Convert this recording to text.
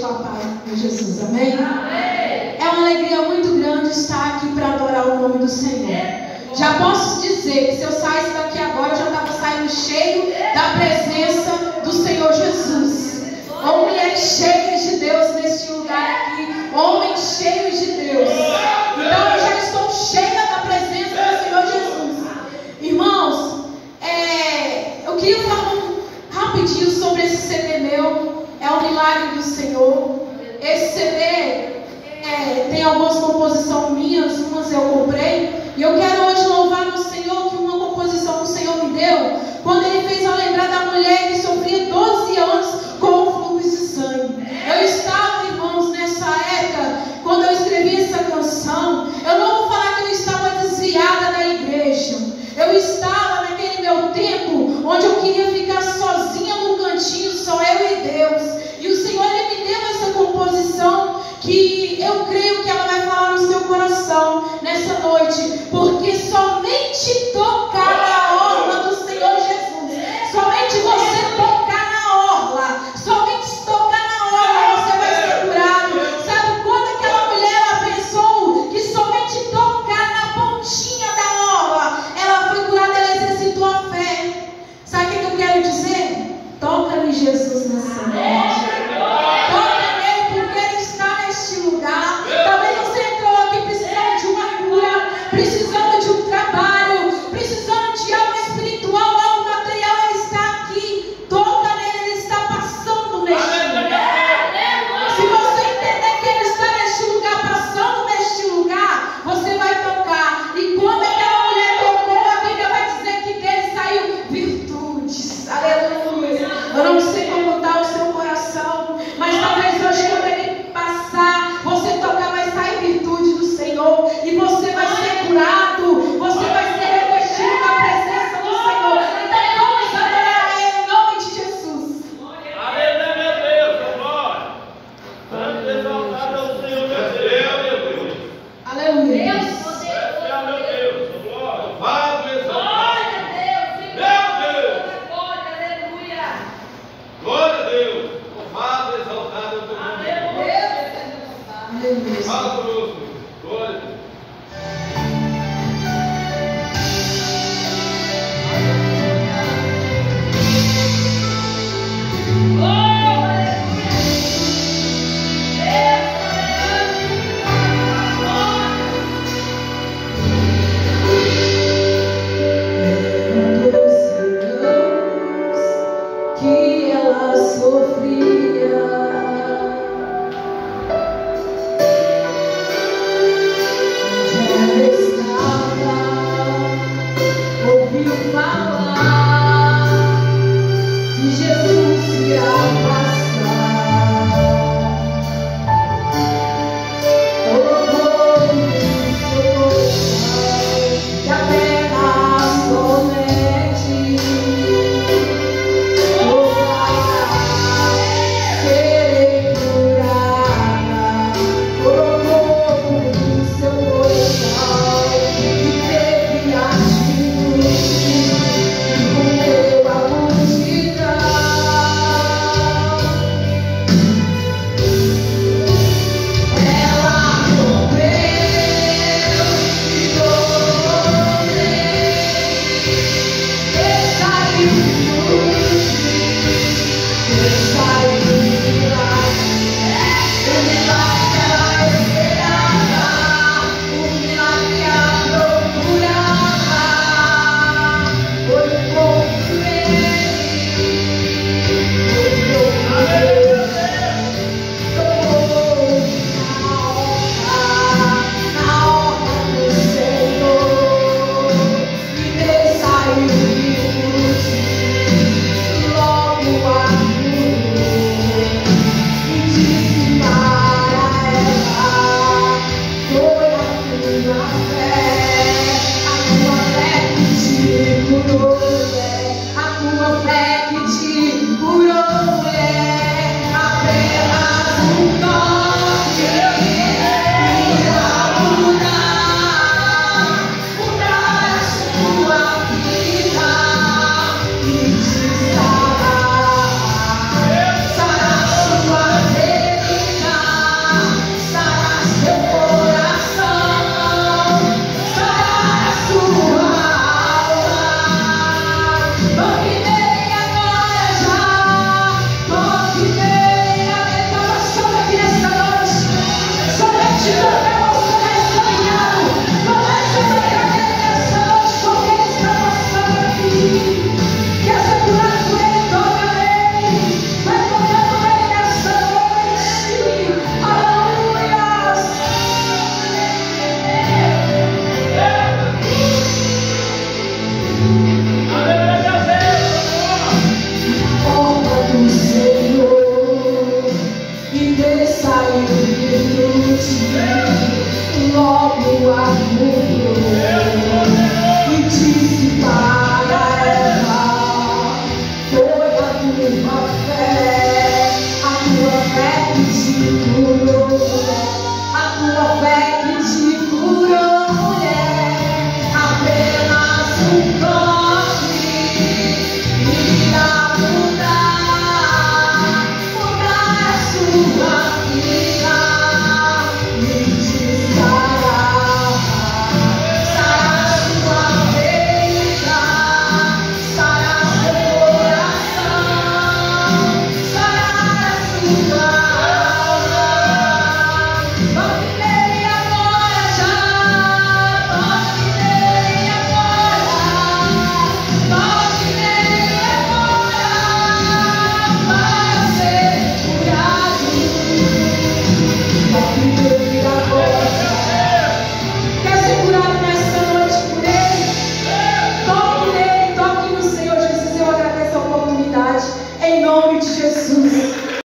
papai de Jesus, amém? amém? É uma alegria muito grande estar aqui para adorar o nome do Senhor. Já posso dizer que se eu saísse daqui agora, eu já estava saindo cheio da presença do Senhor Jesus. Ou mulheres cheias de Deus neste lugar aqui, homens cheios de Deus. Então eu já estou cheia da presença do Senhor Jesus. Irmãos, é, eu queria falar rapidinho sobre esse CD meu é o milagre do Senhor. Esse CD é, tem algumas composições minhas, umas eu comprei. E eu quero hoje louvar no Senhor que uma composição que o Senhor me deu, quando Ele fez eu lembrar da mulher que sofria 12 anos com o fluxo de sangue. Eu estava, irmãos, nessa época, quando eu escrevi essa canção, eu não vou falar que eu estava desviada da igreja. Eu estava naquele meu tempo onde eu queria ficar sozinha no cantinho, só eu e Deus. E o Senhor ele me deu essa composição que eu creio que ela vai falar no seu coração nessa tua